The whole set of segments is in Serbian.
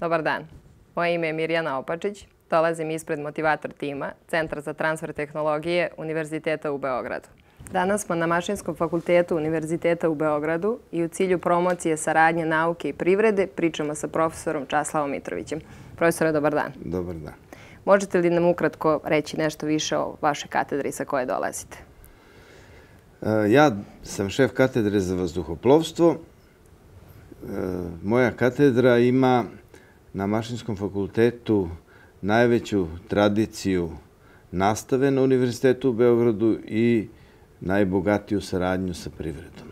Dobar dan. Moje ime je Mirjana Opačić. Dolazim ispred motivator tima Centra za transfer tehnologije Univerziteta u Beogradu. Danas smo na Mašinskom fakultetu Univerziteta u Beogradu i u cilju promocije saradnje nauke i privrede pričamo sa profesorom Časlavom Mitrovićem. Profesore, dobar dan. Dobar dan. Možete li nam ukratko reći nešto više o vašoj katedri sa koje dolazite? E, ja sam šef katedre za vazduhoplovstvo. E, moja katedra ima na Mašinskom fakultetu najveću tradiciju nastave na Univerzitetu u Beogradu i najbogatiju saradnju sa privredom.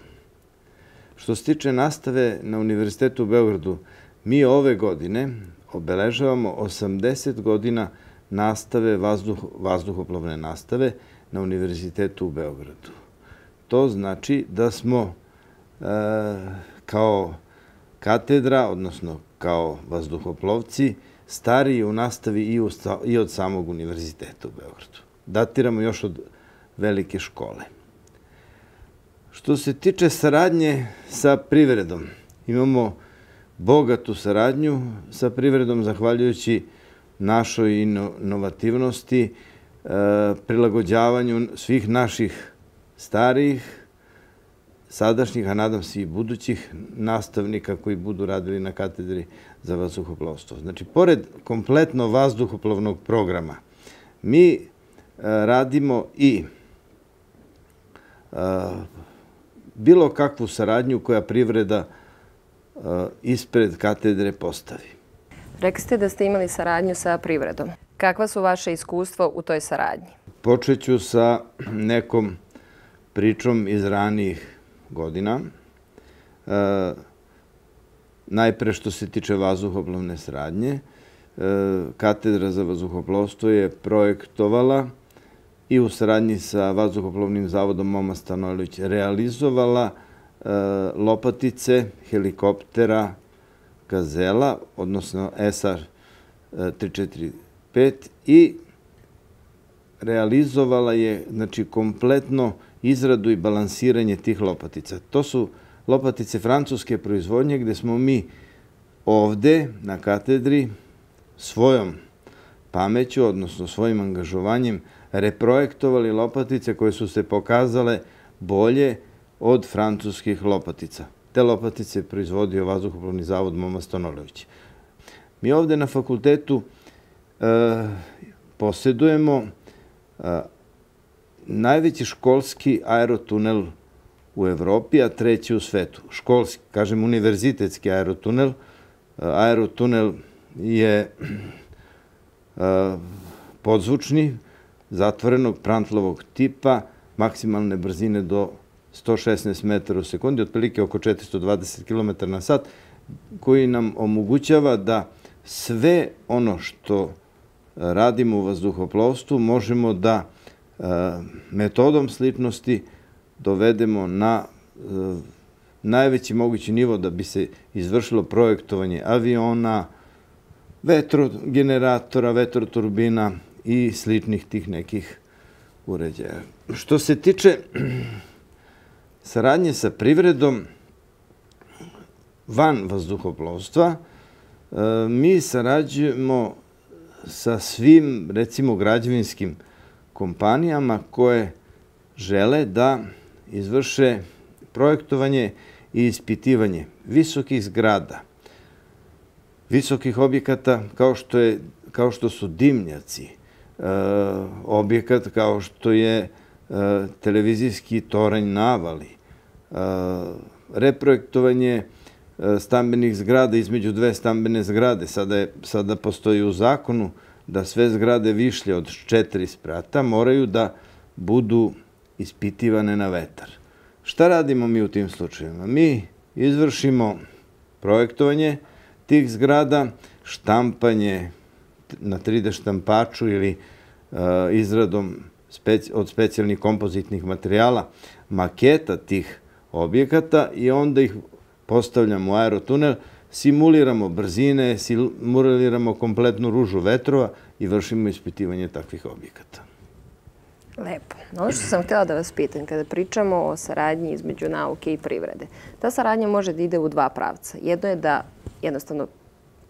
Što se tiče nastave na Univerzitetu u Beogradu, mi ove godine obeležavamo 80 godina nastave, vazduh, vazduhoplovne nastave na Univerzitetu u Beogradu. To znači da smo e, kao katedra, odnosno kao vazduhoplovci, stariji u nastavi i, i od samog univerziteta u Beogradu. Datiramo još od velike škole. Što se tiče saradnje sa privredom, imamo bogatu saradnju sa privredom zahvaljujući našoj inovativnosti, e, prilagođavanju svih naših starijih, sadašnjih, a nadam se i budućih nastavnika koji budu radili na katedri za vazduhoplovstvo. Znači, pored kompletno vazduhoplovnog programa, mi e, radimo i e, bilo kakvu saradnju koja privreda ispred katedre postavi. Rekli ste da ste imali saradnju sa privredom. Kakva su vaše iskustva u toj saradnji? Počeću sa nekom pričom iz ranijih godina. E, najpre što se tiče vazduhoplovne saradnje, e, katedra za vazduhoplovstvo je projektovala i u saradnji sa vazduhoplovnim zavodom Moma Stanojlović realizovala lopatice helikoptera Gazela, odnosno SR 345 i realizovala je znači, kompletno izradu i balansiranje tih lopatica. To su lopatice francuske proizvodnje gde smo mi ovde na katedri svojom pameću, odnosno svojim angažovanjem, reprojektovali lopatice koje su se pokazale bolje od francuskih lopatica. Te lopatice je proizvodio vazduhoplovni zavod Moma Stonolović. Mi ovde na fakultetu e, posjedujemo e, najveći školski aerotunel u Evropi, a treći u svetu. Školski, kažem, univerzitetski aerotunel. Aerotunel je podzvučni, zatvorenog prantlovog tipa, maksimalne brzine do 116 metara u sekundi, otprilike oko 420 km na sat, koji nam omogućava da sve ono što radimo u vazduhoplovstvu možemo da E, metodom sličnosti dovedemo na e, najveći mogući nivo da bi se izvršilo projektovanje aviona, vetrogeneratora, vetroturbina i sličnih tih nekih uređaja. Što se tiče saradnje sa privredom van vazduhoplovstva, e, mi sarađujemo sa svim, recimo, građevinskim kompanijama koje žele da izvrše projektovanje i ispitivanje visokih zgrada, visokih objekata kao što, je, kao što su dimnjaci, e, objekat kao što je televizijski toranj navali, e, reprojektovanje e, stambenih zgrada između dve stambene zgrade. Sada, je, sada postoji u zakonu da sve zgrade višlje od četiri sprata moraju da budu ispitivane na vetar. Šta radimo mi u tim slučajima? Mi izvršimo projektovanje tih zgrada, štampanje na 3D štampaču ili uh, izradom od specijalnih kompozitnih materijala, maketa tih objekata i onda ih postavljamo u aerotunel simuliramo brzine, simuliramo kompletnu ružu vetrova i vršimo ispitivanje takvih objekata. Lepo. Ono što sam htjela da vas pitam, kada pričamo o saradnji između nauke i privrede, ta saradnja može da ide u dva pravca. Jedno je da jednostavno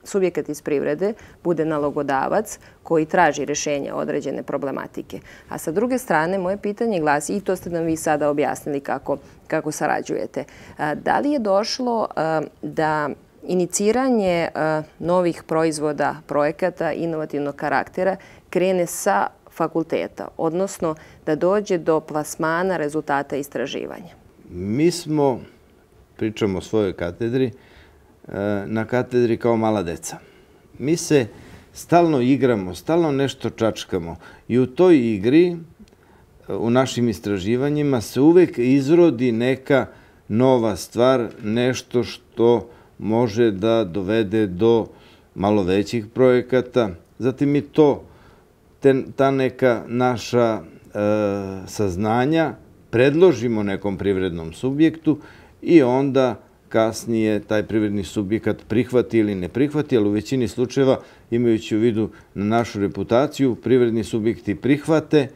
subjekat iz privrede bude nalogodavac koji traži rešenje određene problematike. A sa druge strane, moje pitanje glasi, i to ste nam vi sada objasnili kako, kako sarađujete, da li je došlo da iniciranje novih proizvoda, projekata inovativnog karaktera krene sa fakulteta, odnosno da dođe do plasmana rezultata istraživanja? Mi smo, pričamo o svojoj katedri, na katedri kao mala deca. Mi se stalno igramo, stalno nešto čačkamo i u toj igri, u našim istraživanjima, se uvek izrodi neka nova stvar, nešto što može da dovede do malo većih projekata. Zatim mi to, ta neka naša e, saznanja predložimo nekom privrednom subjektu i onda kasnije taj privredni subjekat prihvati ili ne prihvati, ali u većini slučajeva, imajući u vidu na našu reputaciju, privredni subjekti prihvate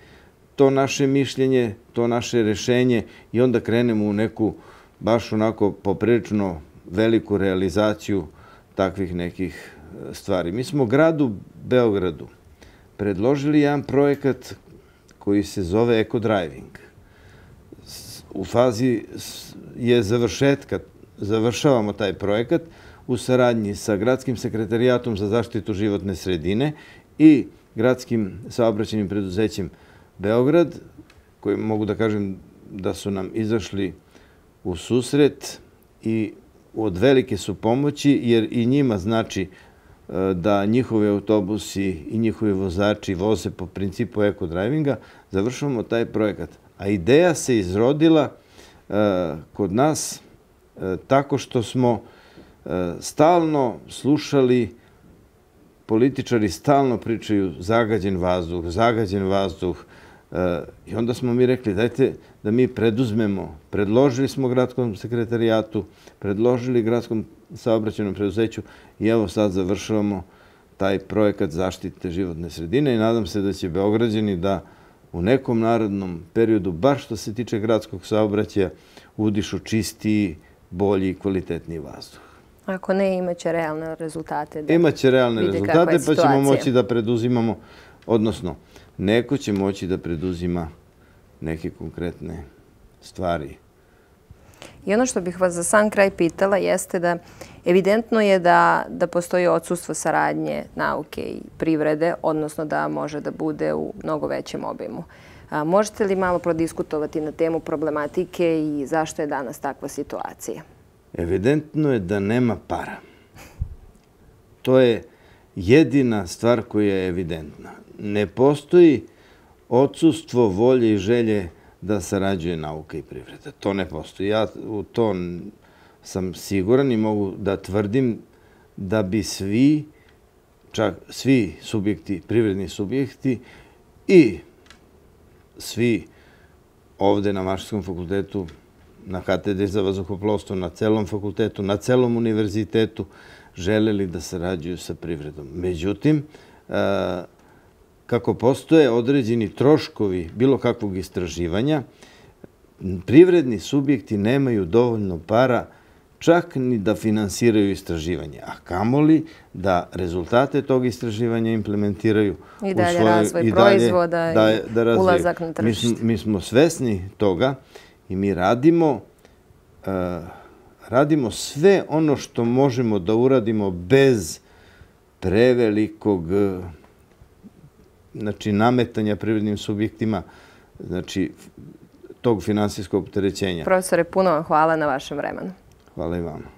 to naše mišljenje, to naše rešenje i onda krenemo u neku baš onako poprilično veliku realizaciju takvih nekih e, stvari. Mi smo gradu Beogradu predložili jedan projekat koji se zove Eco Driving. U fazi je završetka završavamo taj projekat u saradnji sa Gradskim sekretarijatom za zaštitu životne sredine i Gradskim saobraćenim preduzećem Beograd, koji mogu da kažem da su nam izašli u susret i od velike su pomoći, jer i njima znači e, da njihovi autobusi i njihovi vozači voze po principu ekodrivinga, završavamo taj projekat. A ideja se izrodila e, kod nas tako što smo e, stalno slušali političari stalno pričaju zagađen vazduh, zagađen vazduh. E, I onda smo mi rekli, dajte da mi preduzmemo. Predložili smo gradskom sekretarijatu, predložili gradskom saobraćenom preduzeću i evo sad završavamo taj projekat zaštite životne sredine i nadam se da će Beograđani da u nekom narodnom periodu, baš što se tiče gradskog saobraćaja, udišu čistiji, bolji i kvalitetniji vazduh. Ako ne, imaće realne rezultate. Da imaće realne rezultate, pa ćemo moći da preduzimamo, odnosno, neko će moći da preduzima neke konkretne stvari. I ono što bih vas za sam kraj pitala jeste da evidentno je da, da postoji odsustvo saradnje nauke i privrede, odnosno da može da bude u mnogo većem obimu. Možete li malo prodiskutovati na temu problematike i zašto je danas takva situacija? Evidentno je da nema para. To je jedina stvar koja je evidentna. Ne postoji odsustvo volje i želje da sarađuje nauka i privreda. To ne postoji. Ja u to sam siguran i mogu da tvrdim da bi svi, čak svi subjekti, privredni subjekti i svi ovde na Mašinskom fakultetu, na katedri za vazduhoplovstvo, na celom fakultetu, na celom univerzitetu, želeli da sarađuju sa privredom. Međutim, kako postoje određeni troškovi bilo kakvog istraživanja, privredni subjekti nemaju dovoljno para čak ni da finansiraju istraživanje, a kamoli da rezultate tog istraživanja implementiraju i dalje razvoj proizvoda i ulazak na tržište. Mi smo svesni toga i mi radimo uh, radimo sve ono što možemo da uradimo bez prevelikog znači, nametanja privrednim subjektima, znači, tog finansijskog opterećenja. Profesore, puno vam hvala na vašem vremenu. Hvala i vama.